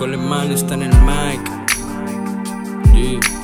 Coleman está en el mic. Yeah.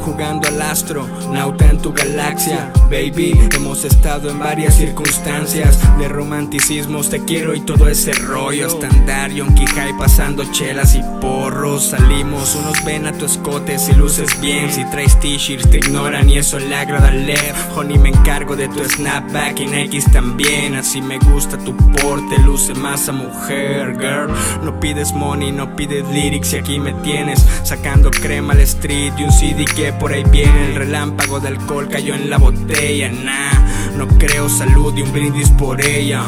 Jugando al astro, nauta en tu galaxia, baby. Hemos estado en varias circunstancias de romanticismos, te quiero y todo ese rollo. Standard, yonki high, pasando chelas y porros. Salimos, unos ven a tu escote si luces bien. Si traes t-shirts, te ignoran y eso le agrada al lev. Honey, me encargo de tu snapback y X también. Así me gusta tu porte, luce más a mujer, girl. No pides money, no pides lyrics y aquí me tienes sacando crema al street y un CD que por ahí viene. El relámpago de alcohol cayó en la botella, nah. No creo salud y un brindis por ella.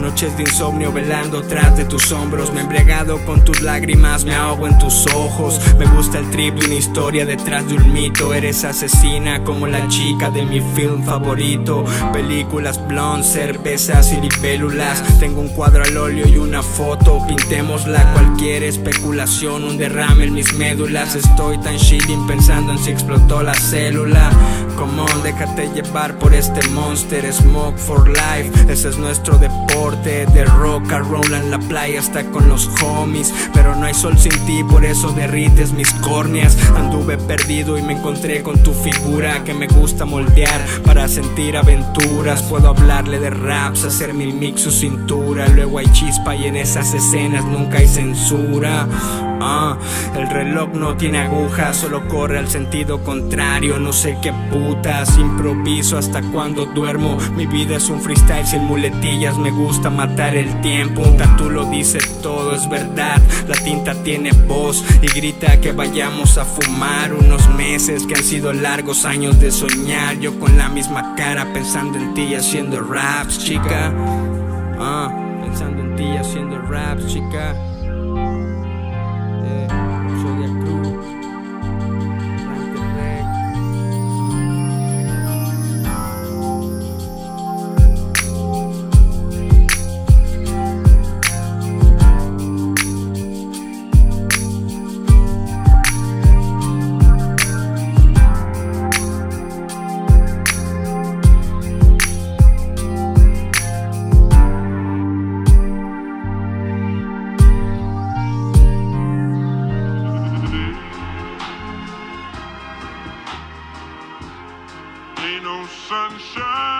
Noches de insomnio velando tras de tus hombros. Me he embriagado con tus lágrimas, me ahogo en tus ojos. Me gusta el trip de una historia detrás de un mito. Eres asesina como la chica de mi film favorito. Películas blondes, cervezas y libélulas. Tengo un cuadro al óleo y una foto. Pintémosla cualquier especulación, un derrame en mis médulas. Estoy tan chilling pensando en si explotó la célula. Llevar por este Smoke for life, ese es nuestro deporte. De rock and roll en la playa hasta con los homies. Pero no hay sol sin ti, por eso derrites mis córneas. Anduve perdido y me encontré con tu figura que me gusta moldear para sentir aventuras. Puedo hablarle de raps, hacer mil mix su cintura. Luego hay chispa y en esas escenas nunca hay censura. Ah, el reloj no tiene aguja, solo corre al sentido contrario. No sé qué putas, improviso hasta cuando duermo. Mi vida es un freestyle sin muletillas, me gusta matar el tiempo. Un tatu lo dice todo, es verdad. La tinta tiene voz y grita que vayamos a fumar. Unos meses que han sido largos años de soñar. Yo con la misma cara pensando en ti haciendo raps, chica. Ah, pensando en ti haciendo raps, chica. Sunshine